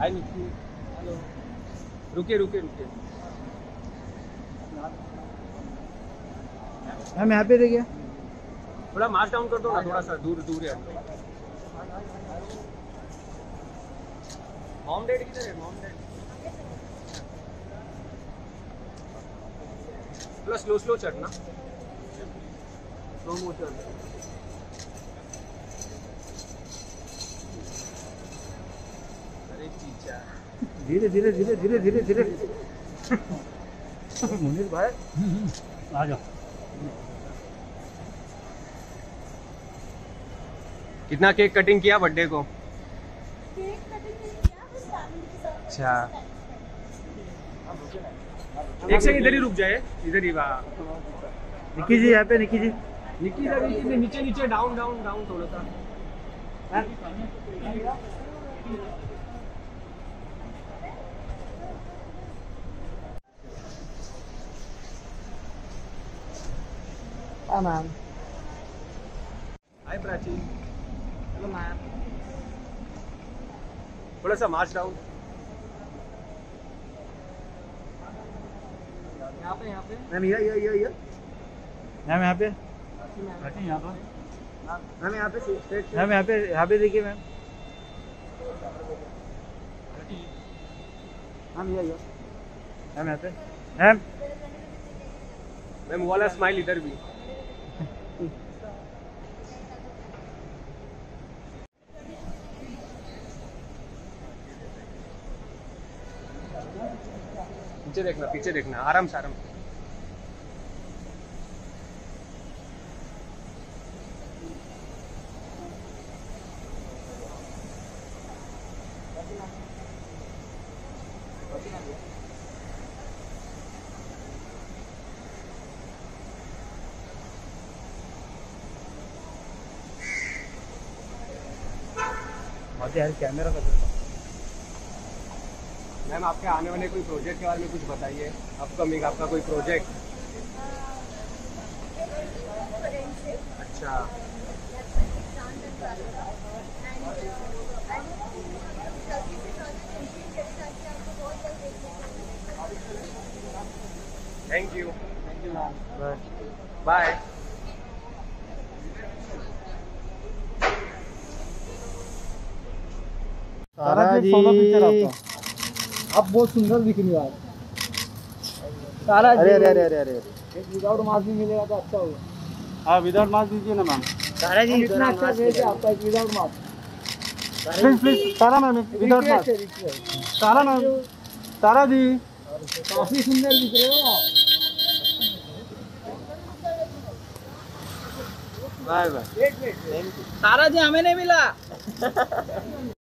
हाय निकी hello. रुके रुके रुके। मैम यहाँ पे देखिए। थोड़ा मार्च डाउन कर दो ना थोड़ा सा दूर दूर है। मॉम डैड किधर है? Mom dad. थोड़ा स्लो स्लो चढ़ना। Slow motion. धीरे धीरे धीरे धीरे धीरे धीरे। मुनीर भाई। आ जाओ। कितना केक कटिंग किया बर्थडे को? केक कटिंग नहीं किया बस फैमिली के साथ अच्छा। एक सेकंड इधर ही रुक जाए। इधर ही वाह। निकी जी यहाँ पे निकी जी। निकी इधर, नीचे नीचे डाउन डाउन डाउन थोड़ा सा। हाँ ma'am hi Prachi hello ma'am थोड़ा सा मार्च डाउन यहाँ पे यहाँ पे। मैम ये ये ये ये मैम यहाँ पे। यहाँ पर। मैम यहाँ पे मैम यहाँ पे यहाँ पे देखिए मैम मैम ये ये मैम यहाँ पे। मैम मैम वाला स्माइल इधर भी। पीछे देखना पीछे देखना आराम से आराम बहुत यार कैमरा मैम, आपके आने वाले कोई प्रोजेक्ट के बारे में कुछ बताइए। अपकमिंग आपका कोई प्रोजेक्ट अच्छा। Thank you thank you ma'am bye Sara ji आप बहुत सुंदर दिख रही हो सारा अरे अरे अरे अरे अरे। विदाउट मास्क भी मिलेगा तो अच्छा होगा। हाँ विदाउट मास्क दीजिए ना मैम सारा जी इतना अच्छा भेज आपका एक without mask please please Sara ma'am without mask Sara ma'am Sara ji. काफ़ी सुंदर दिख रहे हो बाय बाय सारा जी हमें नहीं मिला।